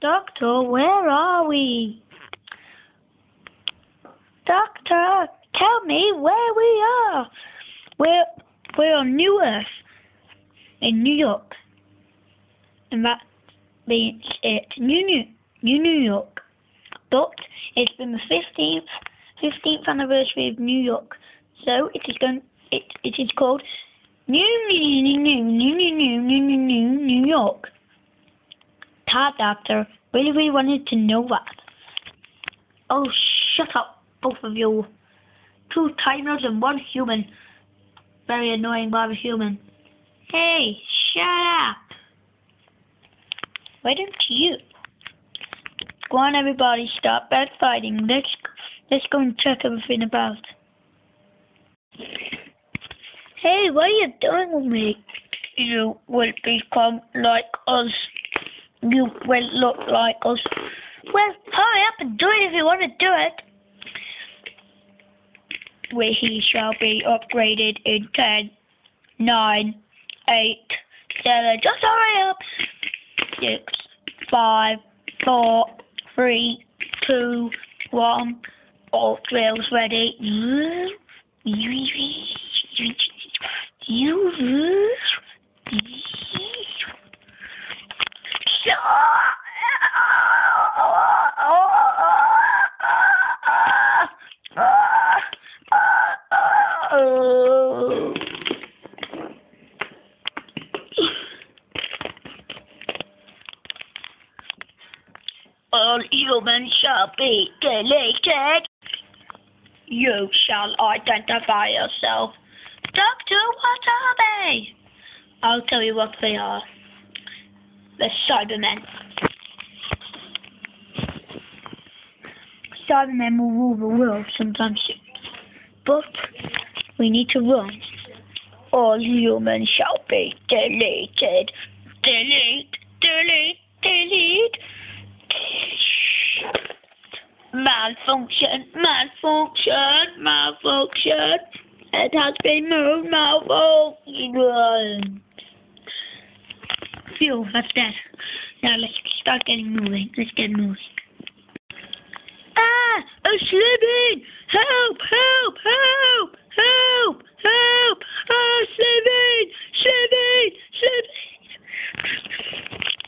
Doctor, where are we? Doctor, tell me where we are. We're, we're on New Earth in New York. And that means it's New New, New New York. But it's been the 15th, 15th anniversary of New York. So it is going, it, it is called New New New New New New New New New New New York. Ta Doctor, really really wanted to know that. Oh shut up, both of you. Two timers and one human. Very annoying by the human. Hey, shut up. Why don't you? Go on everybody, stop backfighting. Let's let's go and check everything about. Hey, what are you doing with me? You will become like us. You will look like us. Well, hurry up and do it if you want to do it. Where he shall be upgraded in 10, 9, 8, 7, just hurry up. 6, 5, 4, 3, 2, 1. All drills ready. You All humans shall be deleted. You shall identify yourself. Doctor, what are they? I'll tell you what they are. The Cybermen. Cybermen will rule the world sometime soon. But we need to run. All humans shall be deleted. Delete, delete, delete. Malfunction, malfunction, malfunction. It has been moved, malfunction. Phew, that's dead. Now let's start getting moving. Let's get moving. Ah! A slipping! Help! Help! Help! Help! Help! Ah! Slipping! Slipping! Slipping!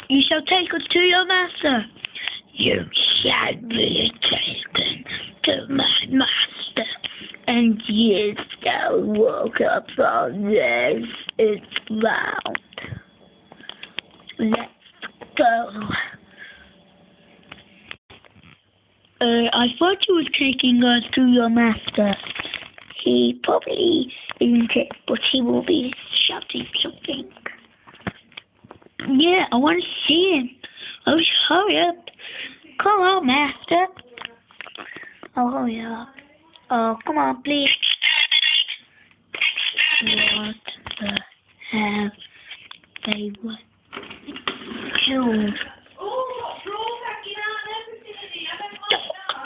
You shall take us to your master. You upon this its loud. Let's go. Uh, I thought you was taking us to your master. He probably isn't it, but he will be shouting something. Yeah, I want to see him. Oh, hurry up. Come on, master. Oh, up. Oh, come on, please. What the hell? They were killed.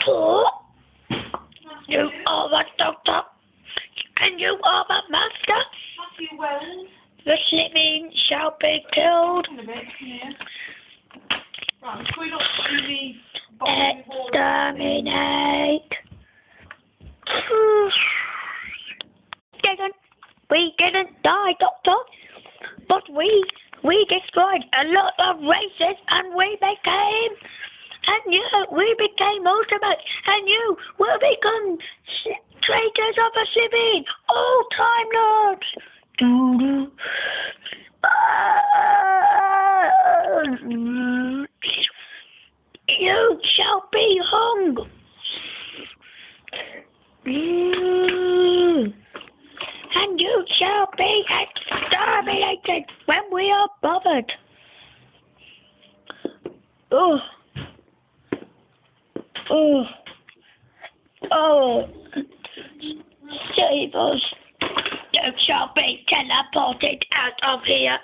Doctor? You are the doctor? And you are the master? The living shall be killed. In a bit, yeah. Right, can we look through the bottom before Exterminate. Didn't we didn't die, Doctor, but we we destroyed a lot of races, and we became, and you we became ultimate, and you will become traitors of the living, all time lords. Doo-doo. You shall be hung. Mm. Shall be exterminated when we are bothered. Oh. Oh. Oh. Save us. You shall be teleported out of here.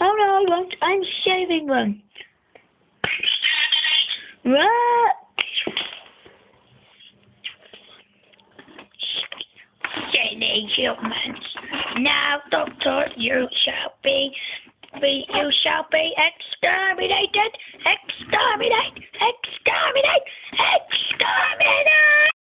Oh no, I won't. I'm saving them. Right. Silly humans. Now, Doctor, you shall